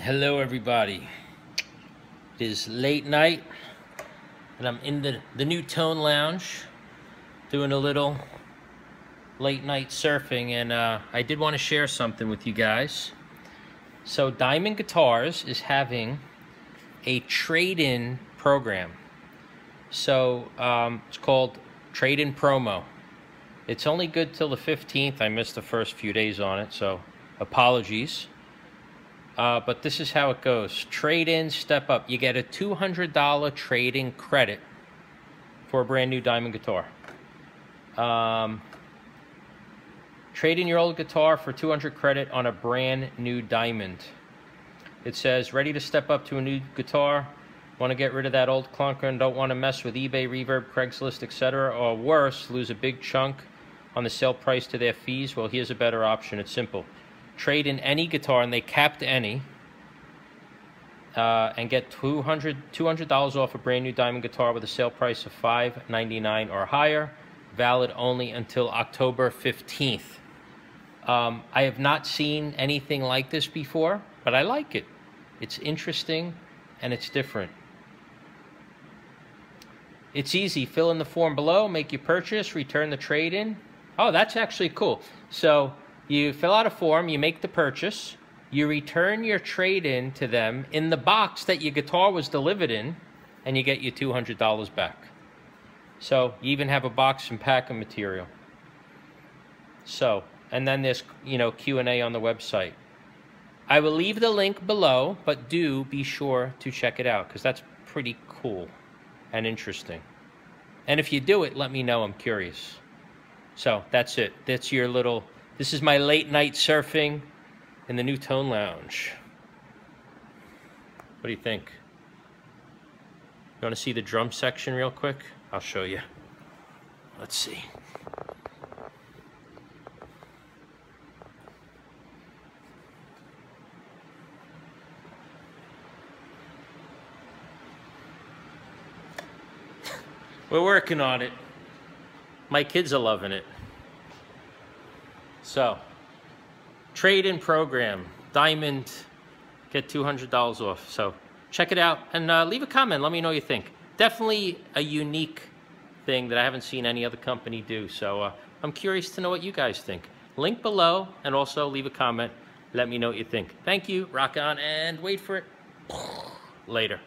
Hello, everybody. It is late night, and I'm in the, the new Tone Lounge doing a little late night surfing, and uh, I did want to share something with you guys. So, Diamond Guitars is having a trade in program. So, um, it's called Trade in Promo. It's only good till the 15th. I missed the first few days on it, so apologies. Uh, but this is how it goes. Trade in, step up. You get a $200 trading credit for a brand new diamond guitar. Um, trade in your old guitar for 200 credit on a brand new diamond. It says, ready to step up to a new guitar? Want to get rid of that old clunker and don't want to mess with eBay, Reverb, Craigslist, etc. Or worse, lose a big chunk on the sale price to their fees? Well, here's a better option. It's simple trade in any guitar, and they capped any, uh, and get 200 $200 off a brand new diamond guitar with a sale price of 599 or higher, valid only until October 15th. Um, I have not seen anything like this before, but I like it. It's interesting and it's different. It's easy. Fill in the form below, make your purchase, return the trade in. Oh, that's actually cool. So you fill out a form, you make the purchase, you return your trade in to them in the box that your guitar was delivered in, and you get your $200 back. So you even have a box and packing material. So, and then there's, you know, Q&A on the website. I will leave the link below, but do be sure to check it out because that's pretty cool and interesting. And if you do it, let me know. I'm curious. So that's it. That's your little this is my late night surfing in the new Tone Lounge. What do you think? You want to see the drum section real quick? I'll show you. Let's see. We're working on it. My kids are loving it. So, trade-in program, Diamond, get $200 off. So check it out and uh, leave a comment. Let me know what you think. Definitely a unique thing that I haven't seen any other company do. So uh, I'm curious to know what you guys think. Link below and also leave a comment. Let me know what you think. Thank you. Rock on and wait for it. Later.